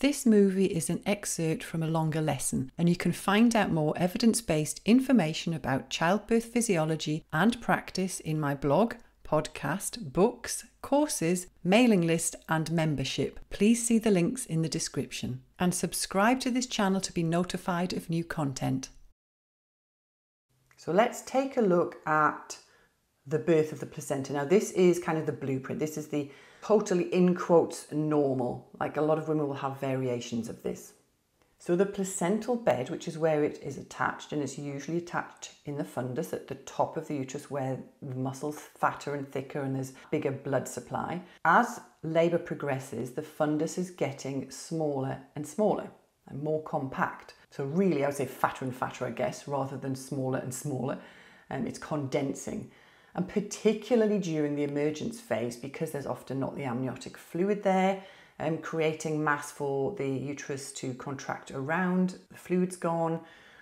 This movie is an excerpt from a longer lesson, and you can find out more evidence based information about childbirth physiology and practice in my blog, podcast, books, courses, mailing list, and membership. Please see the links in the description and subscribe to this channel to be notified of new content. So let's take a look at the birth of the placenta. Now, this is kind of the blueprint. This is the totally in quotes normal. Like a lot of women will have variations of this. So the placental bed, which is where it is attached, and it's usually attached in the fundus at the top of the uterus where the muscle's fatter and thicker and there's bigger blood supply. As labour progresses, the fundus is getting smaller and smaller and more compact. So really, I would say fatter and fatter, I guess, rather than smaller and smaller. And um, it's condensing and particularly during the emergence phase because there's often not the amniotic fluid there, um, creating mass for the uterus to contract around, the fluid's gone,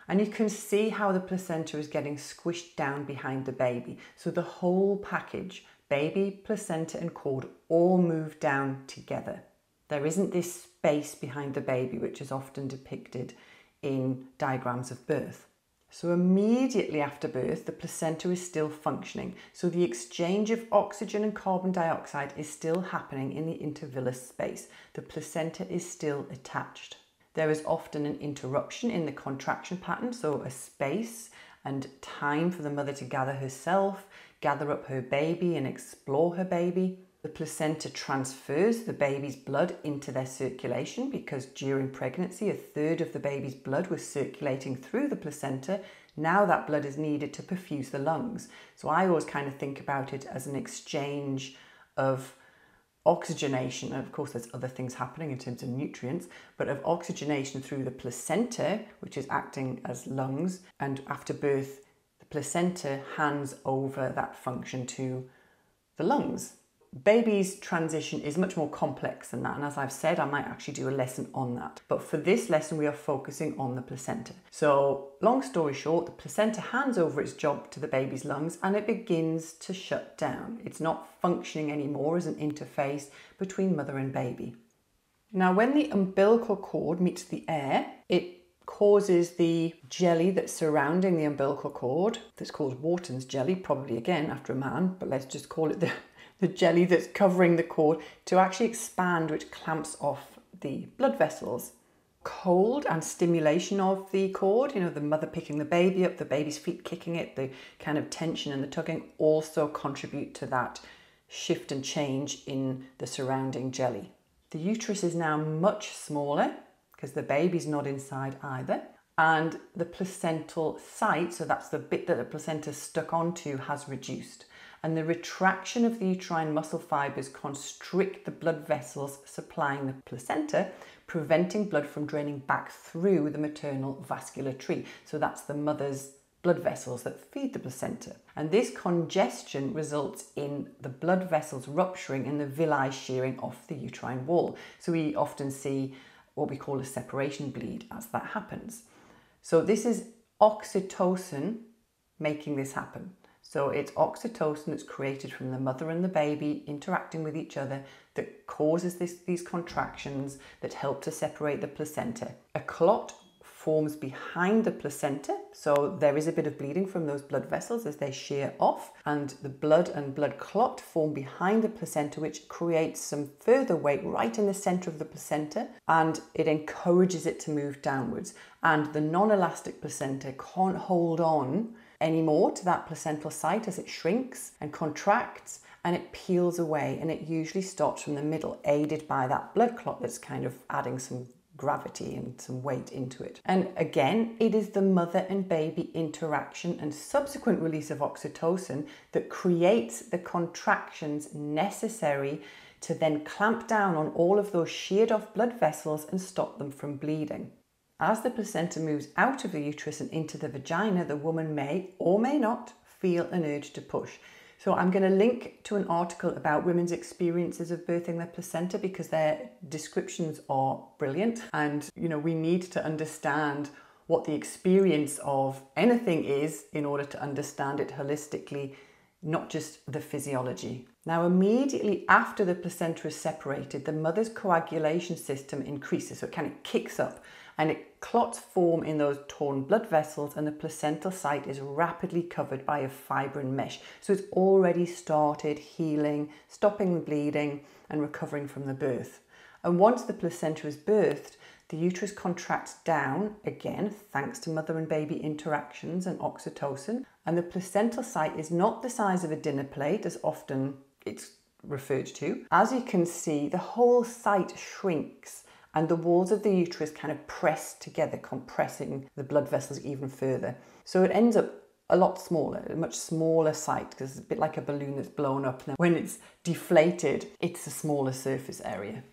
and you can see how the placenta is getting squished down behind the baby. So the whole package, baby, placenta, and cord, all move down together. There isn't this space behind the baby, which is often depicted in diagrams of birth. So immediately after birth, the placenta is still functioning. So the exchange of oxygen and carbon dioxide is still happening in the intervillous space. The placenta is still attached. There is often an interruption in the contraction pattern, so a space and time for the mother to gather herself, gather up her baby and explore her baby. The placenta transfers the baby's blood into their circulation because during pregnancy, a third of the baby's blood was circulating through the placenta. Now that blood is needed to perfuse the lungs. So I always kind of think about it as an exchange of oxygenation. Of course, there's other things happening in terms of nutrients, but of oxygenation through the placenta, which is acting as lungs. And after birth, the placenta hands over that function to the lungs baby's transition is much more complex than that. And as I've said, I might actually do a lesson on that. But for this lesson, we are focusing on the placenta. So, long story short, the placenta hands over its job to the baby's lungs and it begins to shut down. It's not functioning anymore as an interface between mother and baby. Now, when the umbilical cord meets the air, it causes the jelly that's surrounding the umbilical cord, that's called Wharton's jelly, probably again after a man, but let's just call it the the jelly that's covering the cord to actually expand, which clamps off the blood vessels. Cold and stimulation of the cord, you know, the mother picking the baby up, the baby's feet kicking it, the kind of tension and the tugging also contribute to that shift and change in the surrounding jelly. The uterus is now much smaller because the baby's not inside either. And the placental site, so that's the bit that the placenta stuck onto, has reduced and the retraction of the uterine muscle fibers constrict the blood vessels supplying the placenta, preventing blood from draining back through the maternal vascular tree. So that's the mother's blood vessels that feed the placenta. And this congestion results in the blood vessels rupturing and the villi shearing off the uterine wall. So we often see what we call a separation bleed as that happens. So this is oxytocin making this happen. So it's oxytocin that's created from the mother and the baby interacting with each other that causes this, these contractions that help to separate the placenta. A clot forms behind the placenta, so there is a bit of bleeding from those blood vessels as they shear off, and the blood and blood clot form behind the placenta, which creates some further weight right in the center of the placenta, and it encourages it to move downwards. And the non elastic placenta can't hold on anymore to that placental site as it shrinks and contracts and it peels away and it usually stops from the middle aided by that blood clot that's kind of adding some gravity and some weight into it. And again, it is the mother and baby interaction and subsequent release of oxytocin that creates the contractions necessary to then clamp down on all of those sheared off blood vessels and stop them from bleeding. As the placenta moves out of the uterus and into the vagina, the woman may or may not feel an urge to push. So I'm going to link to an article about women's experiences of birthing their placenta because their descriptions are brilliant and you know we need to understand what the experience of anything is in order to understand it holistically not just the physiology. Now, immediately after the placenta is separated, the mother's coagulation system increases, so it kind of kicks up and it clots form in those torn blood vessels, and the placental site is rapidly covered by a fibrin mesh. So it's already started healing, stopping the bleeding, and recovering from the birth. And once the placenta is birthed, the uterus contracts down again, thanks to mother and baby interactions and oxytocin. And the placental site is not the size of a dinner plate, as often it's referred to. As you can see, the whole site shrinks and the walls of the uterus kind of press together, compressing the blood vessels even further. So it ends up a lot smaller, a much smaller site because it's a bit like a balloon that's blown up. When it's deflated, it's a smaller surface area.